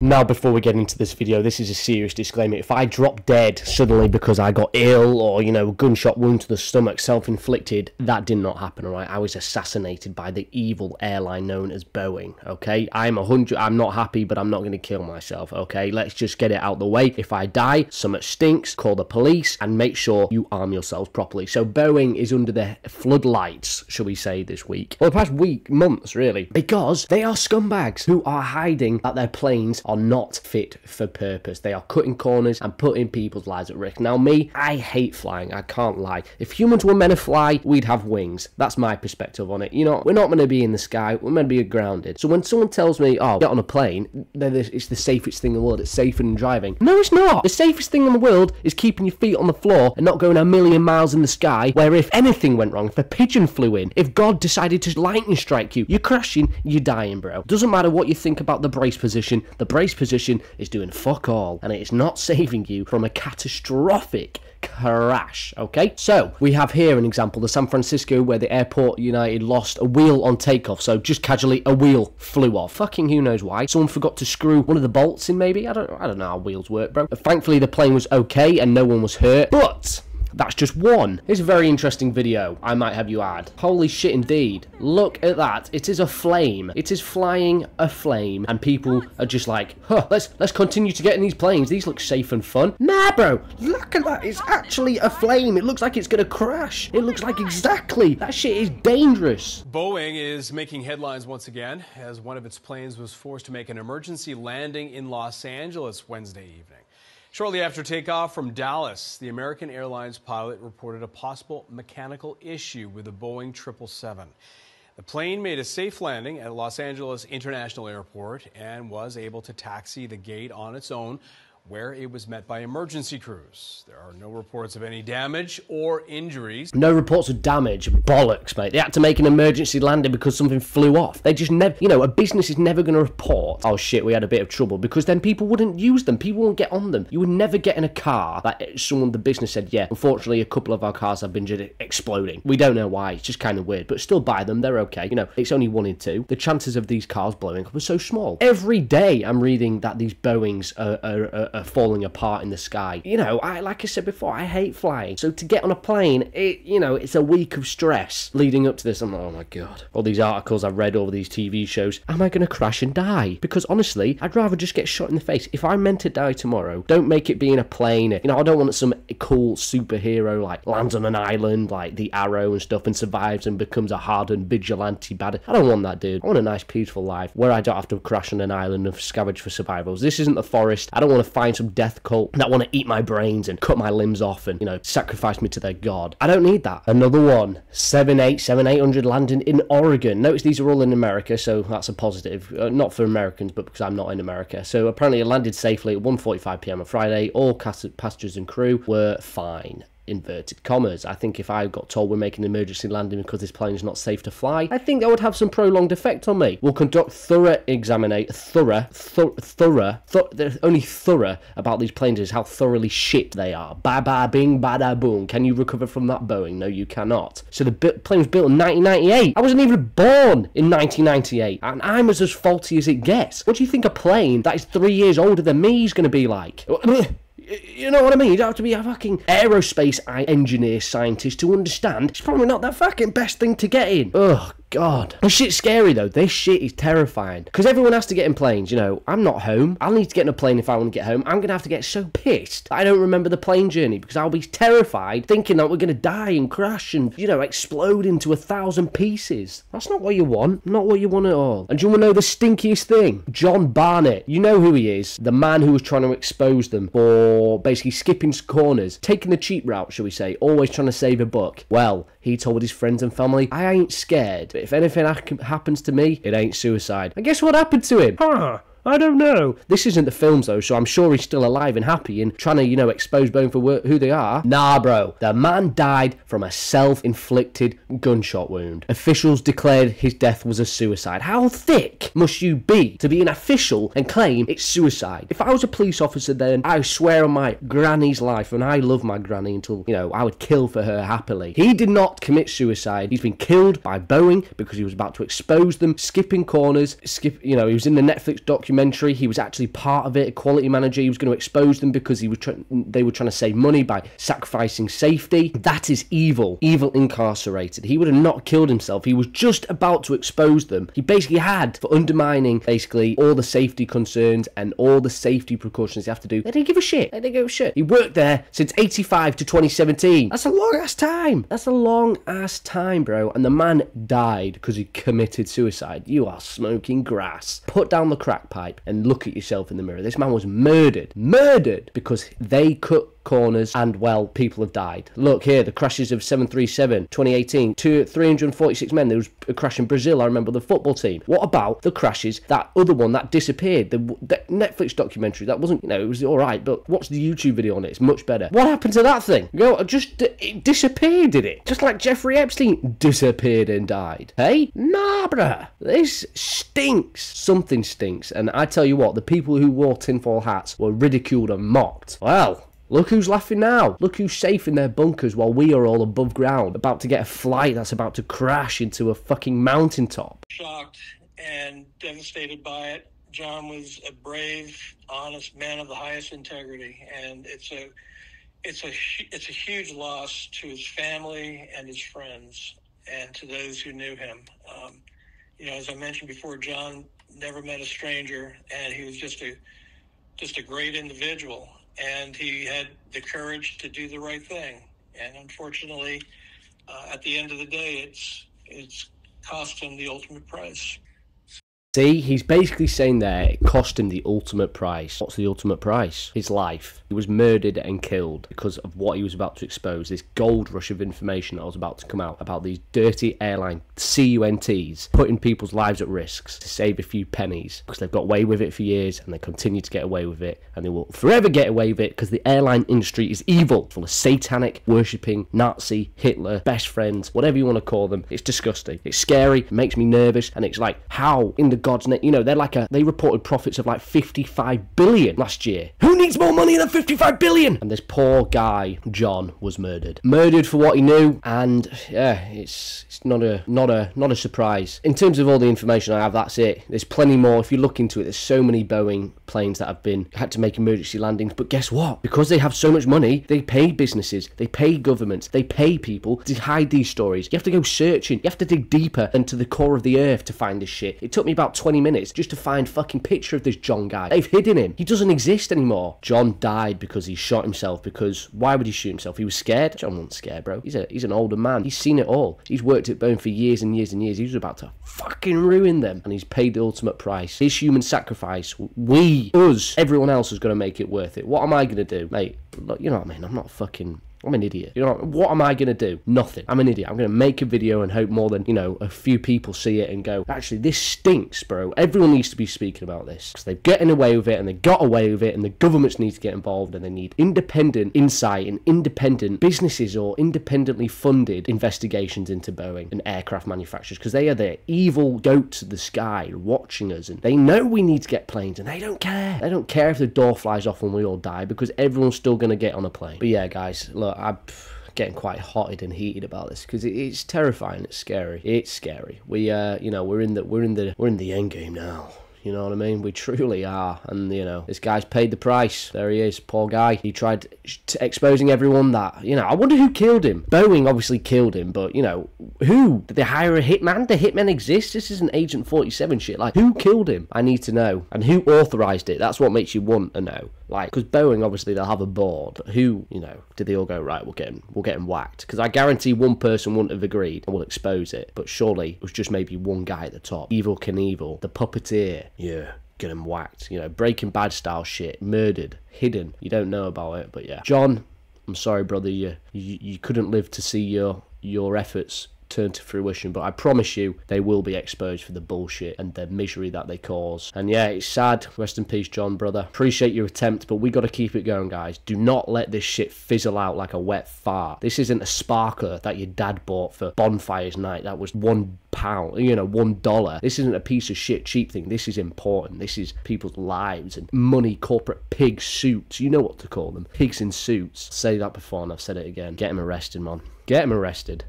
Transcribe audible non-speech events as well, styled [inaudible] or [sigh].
Now, before we get into this video, this is a serious disclaimer. If I drop dead suddenly because I got ill or, you know, a gunshot wound to the stomach, self-inflicted, that did not happen, alright? I was assassinated by the evil airline known as Boeing, okay? I'm a hundred, I'm not happy, but I'm not going to kill myself, okay? Let's just get it out the way. If I die, something stinks, call the police, and make sure you arm yourselves properly. So Boeing is under the floodlights, shall we say, this week. Well, the past week, months, really. Because they are scumbags who are hiding that their planes are not fit for purpose. They are cutting corners and putting people's lives at risk. Now, me, I hate flying. I can't lie. If humans were meant to fly, we'd have wings. That's my perspective on it. You know, we're not meant to be in the sky. We're meant to be grounded. So when someone tells me, oh, get on a plane, it's the safest thing in the world. It's safer than driving. No, it's not. The safest thing in the world is keeping your feet on the floor and not going a million miles in the sky where if anything went wrong, if a pigeon flew in, if God decided to lightning strike you, you're crashing, you're dying, bro. Doesn't matter what you think about the brace position. The brace position is doing fuck all and it is not [laughs] saving you from a catastrophic crash. Okay, so we have here an example the San Francisco where the airport United lost a wheel on takeoff. So just casually, a wheel flew off. Fucking who knows why? Someone forgot to screw one of the bolts in. Maybe I don't. I don't know how wheels work, bro. But thankfully, the plane was okay and no one was hurt. But that's just one. It's a very interesting video, I might have you add. Holy shit indeed. Look at that. It is a flame. It is flying a flame. And people are just like, huh, let's let's continue to get in these planes. These look safe and fun. Nah, bro. Look at that. It's actually a flame. It looks like it's to crash. It looks like exactly. That shit is dangerous. Boeing is making headlines once again as one of its planes was forced to make an emergency landing in Los Angeles Wednesday evening. Shortly after takeoff from Dallas, the American Airlines pilot reported a possible mechanical issue with the Boeing 777. The plane made a safe landing at Los Angeles International Airport and was able to taxi the gate on its own where it was met by emergency crews. There are no reports of any damage or injuries. No reports of damage. Bollocks, mate. They had to make an emergency landing because something flew off. They just never, you know, a business is never going to report, oh shit, we had a bit of trouble because then people wouldn't use them. People wouldn't get on them. You would never get in a car that eh, someone, the business said, yeah, unfortunately, a couple of our cars have been just exploding. We don't know why. It's just kind of weird, but still buy them. They're okay. You know, it's only one in two. The chances of these cars blowing up are so small. Every day I'm reading that these Boeings are, are, are, are falling apart in the sky. You know, I like I said before, I hate flying. So to get on a plane, it you know, it's a week of stress leading up to this. I'm like, oh my god. All these articles I've read over these TV shows. Am I gonna crash and die? Because honestly, I'd rather just get shot in the face. If I'm meant to die tomorrow, don't make it be in a plane. You know, I don't want some cool superhero like lands on an island like the arrow and stuff and survives and becomes a hardened vigilante bad. I don't want that dude. I want a nice peaceful life where I don't have to crash on an island and scavenge for survivals. This isn't the forest. I don't want to find some death cult that want to eat my brains and cut my limbs off and, you know, sacrifice me to their god. I don't need that. Another one, 787-800 landing in Oregon. Notice these are all in America, so that's a positive. Uh, not for Americans, but because I'm not in America. So apparently it landed safely at 1.45pm on Friday. All passengers and crew were fine inverted commas. I think if I got told we're making an emergency landing because this plane is not safe to fly, I think that would have some prolonged effect on me. We'll conduct thorough examination, thorough, thorough, thorough, th only thorough about these planes is how thoroughly shit they are. Ba ba bing ba bada boom. Can you recover from that Boeing? No, you cannot. So the plane was built in 1998. I wasn't even born in 1998, and I'm as, as faulty as it gets. What do you think a plane that is three years older than me is going to be like? You know what I mean? You don't have to be a fucking aerospace engineer scientist to understand. It's probably not the fucking best thing to get in. Ugh, God. This shit's scary though. This shit is terrifying. Because everyone has to get in planes, you know. I'm not home. I'll need to get in a plane if I want to get home. I'm going to have to get so pissed I don't remember the plane journey because I'll be terrified thinking that we're going to die and crash and, you know, explode into a thousand pieces. That's not what you want. Not what you want at all. And do you want to know the stinkiest thing? John Barnett. You know who he is. The man who was trying to expose them for basically skipping corners, taking the cheap route, shall we say, always trying to save a buck. Well, he told his friends and family, I ain't scared. But if anything ha happens to me, it ain't suicide. And guess what happened to him? Huh. I don't know. This isn't the films though, so I'm sure he's still alive and happy and trying to, you know, expose Boeing for who they are. Nah, bro. The man died from a self-inflicted gunshot wound. Officials declared his death was a suicide. How thick must you be to be an official and claim it's suicide? If I was a police officer then, I swear on my granny's life, and I love my granny until, you know, I would kill for her happily. He did not commit suicide. He's been killed by Boeing because he was about to expose them, skipping corners, skip, you know, he was in the Netflix documentary documentary. He was actually part of it, a quality manager. He was going to expose them because he was they were trying to save money by sacrificing safety. That is evil. Evil incarcerated. He would have not killed himself. He was just about to expose them. He basically had for undermining basically all the safety concerns and all the safety precautions you have to do. They didn't give a shit. They didn't give a shit. He worked there since 85 to 2017. That's a long ass time. That's a long ass time, bro. And the man died because he committed suicide. You are smoking grass. Put down the crack pipe and look at yourself in the mirror. This man was murdered. Murdered because they cut corners and well people have died. Look here the crashes of 737 2018 to 346 men. There was a crash in brazil i remember the football team. What about the crashes that other one that disappeared? The, the netflix documentary that wasn't you know it was all right but watch the youtube video on it? It's much better. What happened to that thing? You know just it disappeared did it? Just like jeffrey epstein disappeared and died. Hey? Nah bruh. This stinks. Something stinks and i tell you what the people who wore tinfoil hats were ridiculed and mocked. Well Look who's laughing now. Look who's safe in their bunkers while we are all above ground, about to get a flight that's about to crash into a fucking mountaintop. Shocked and devastated by it. John was a brave, honest man of the highest integrity, and it's a it's a it's a huge loss to his family and his friends, and to those who knew him. Um, you know, as I mentioned before, John never met a stranger, and he was just a just a great individual and he had the courage to do the right thing. And unfortunately, uh, at the end of the day, it's it's cost him the ultimate price. See, he's basically saying there it cost him the ultimate price. What's the ultimate price? His life. He was murdered and killed because of what he was about to expose. This gold rush of information that was about to come out about these dirty airline CUNTs putting people's lives at risks to save a few pennies because they've got away with it for years and they continue to get away with it and they will forever get away with it because the airline industry is evil, full of satanic, worshipping, Nazi, Hitler, best friends, whatever you want to call them. It's disgusting. It's scary. It makes me nervous. And it's like, how in the God's name, you know, they're like a, they reported profits of like 55 billion last year. Who needs more money than 55 billion? And this poor guy, John, was murdered. Murdered for what he knew. And yeah, it's, it's not a, not a, not a surprise. In terms of all the information I have, that's it. There's plenty more. If you look into it, there's so many Boeing planes that have been, had to make emergency landings. But guess what? Because they have so much money, they pay businesses, they pay governments, they pay people to hide these stories. You have to go searching. You have to dig deeper than to the core of the earth to find this shit. It took me about 20 minutes just to find fucking picture of this John guy. They've hidden him. He doesn't exist anymore. John died because he shot himself because why would he shoot himself? He was scared. John wasn't scared, bro. He's a he's an older man. He's seen it all. He's worked at Boeing for years and years and years. He was about to fucking ruin them. And he's paid the ultimate price. His human sacrifice, we, us, everyone else is gonna make it worth it. What am I gonna do? Mate, look, you know what I mean? I'm not fucking I'm an idiot. You know, what am I going to do? Nothing. I'm an idiot. I'm going to make a video and hope more than, you know, a few people see it and go, actually, this stinks, bro. Everyone needs to be speaking about this because they're getting away with it and they got away with it and the governments need to get involved and they need independent insight and independent businesses or independently funded investigations into Boeing and aircraft manufacturers because they are the evil goats of the sky watching us and they know we need to get planes and they don't care. They don't care if the door flies off and we all die because everyone's still going to get on a plane. But yeah, guys, look, I'm getting quite hotted and heated about this because it, it's terrifying. It's scary. It's scary. We, uh, you know, we're in the we're in the we're in the end game now. You know what I mean? We truly are. And, you know, this guy's paid the price. There he is. Poor guy. He tried exposing everyone that, you know, I wonder who killed him. Boeing obviously killed him, but, you know, who? Did they hire a hitman? Do hitmen exist? This isn't Agent 47 shit. Like, who killed him? I need to know. And who authorized it? That's what makes you want to know. Like, because Boeing obviously they'll have a board. Who, you know, did they all go right? We'll get him. We'll get him whacked. Because I guarantee one person wouldn't have agreed and will expose it. But surely it was just maybe one guy at the top. Evel Knievel, the puppeteer. Yeah, get him whacked. You know, Breaking Bad style shit. Murdered, hidden. You don't know about it, but yeah. John, I'm sorry, brother. You you, you couldn't live to see your your efforts turn to fruition, but I promise you they will be exposed for the bullshit and the misery that they cause. And yeah, it's sad. Rest in peace, John, brother. Appreciate your attempt, but we got to keep it going, guys. Do not let this shit fizzle out like a wet fart. This isn't a sparkler that your dad bought for bonfires night. That was one pound, you know, one dollar. This isn't a piece of shit cheap thing. This is important. This is people's lives and money, corporate pig suits. You know what to call them. Pigs in suits. Say that before and I've said it again. Get him arrested, man. Get him arrested.